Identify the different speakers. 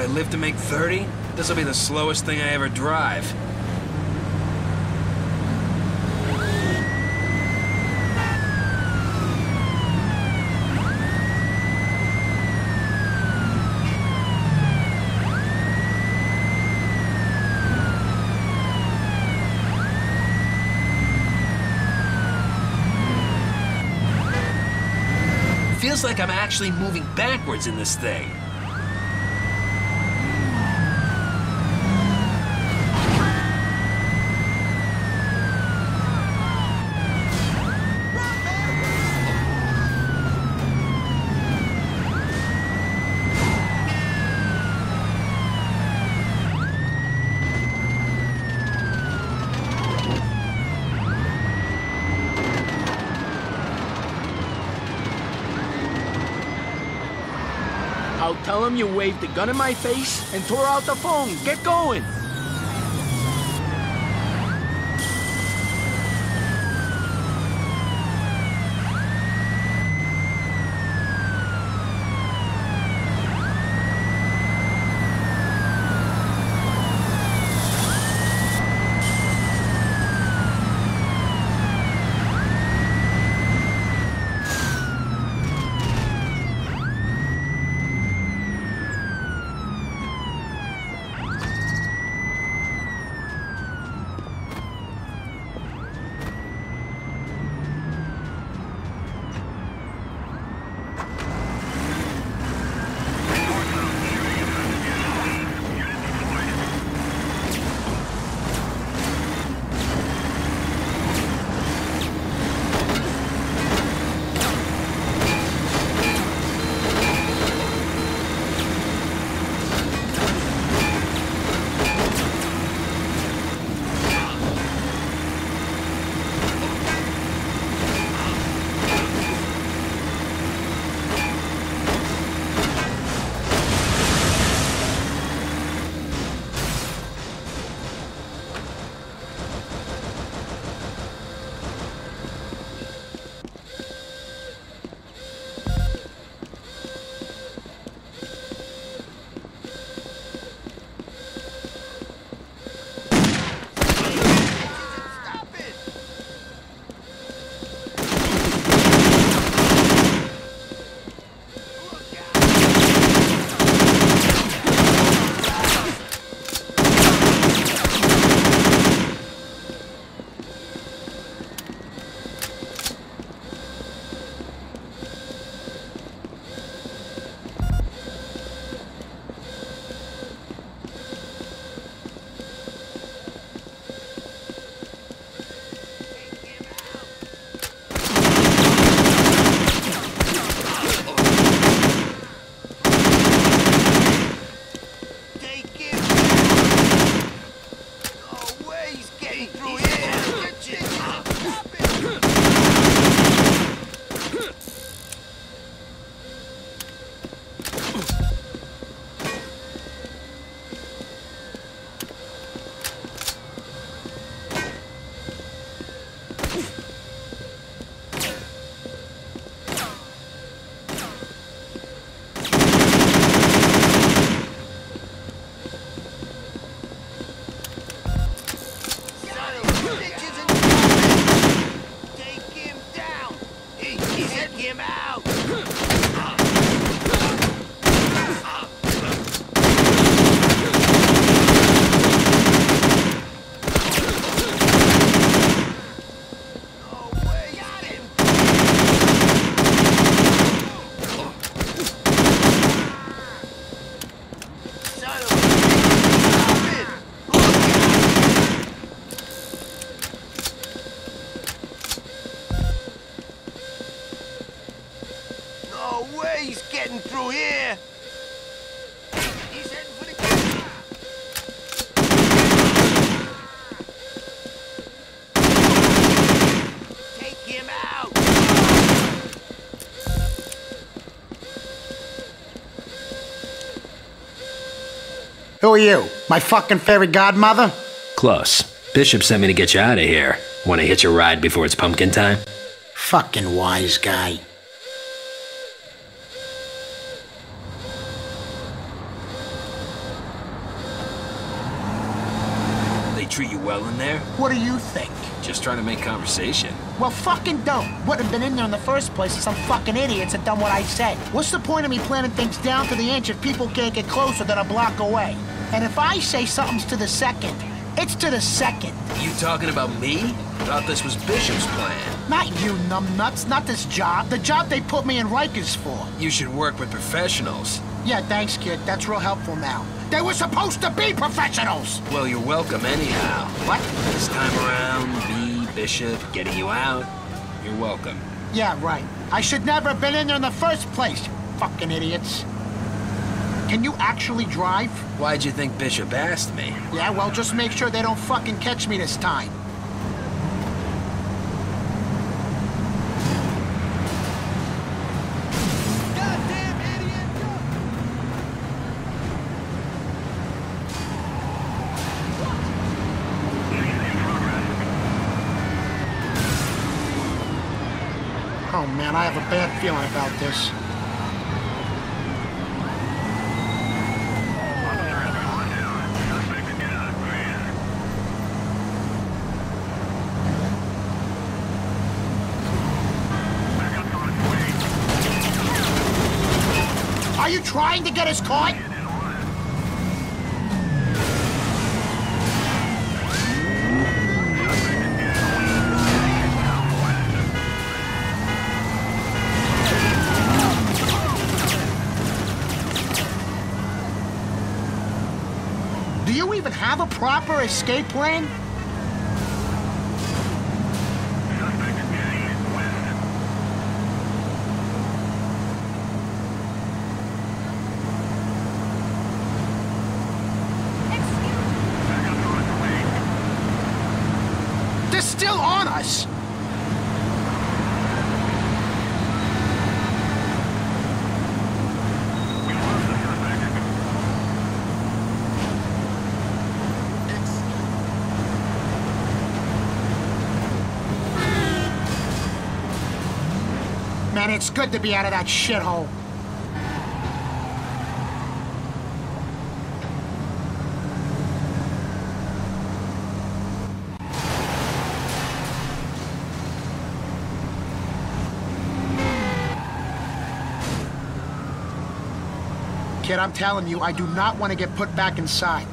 Speaker 1: I live to make 30, this'll be the slowest thing I ever drive. Feels like I'm actually moving backwards in this thing.
Speaker 2: I'll tell him you waved the gun in my face and tore out the phone. Get going.
Speaker 3: Get him out! He's getting through here! He's heading for the car! Take him out!
Speaker 4: Who are you? My fucking fairy godmother?
Speaker 1: Close. Bishop sent me to get you out of here. Want to hitch a ride before it's pumpkin time?
Speaker 4: Fucking wise guy.
Speaker 1: Well in there?
Speaker 4: What do you think?
Speaker 1: Just trying to make conversation.
Speaker 4: Well, fucking don't. Wouldn't have been in there in the first place if some fucking idiots had done what I said. What's the point of me planning things down to the inch if people can't get closer than a block away? And if I say something's to the second, it's to the second.
Speaker 1: You talking about me? Thought this was Bishop's plan.
Speaker 4: Not you, numbnuts. Not this job. The job they put me in Rikers for.
Speaker 1: You should work with professionals.
Speaker 4: Yeah, thanks, kid. That's real helpful now. They were supposed to be professionals!
Speaker 1: Well, you're welcome anyhow.
Speaker 4: What?
Speaker 1: This time around, me, Bishop, getting you out, you're welcome.
Speaker 4: Yeah, right. I should never have been in there in the first place, fucking idiots. Can you actually drive?
Speaker 1: Why'd you think Bishop asked me?
Speaker 4: Yeah, well, just make sure they don't fucking catch me this time. Oh man, I have a bad feeling about this. Are you trying to get us caught? Have a proper escape plan? They're still on us! Man, it's good to be out of that shithole. Kid, I'm telling you, I do not want to get put back inside.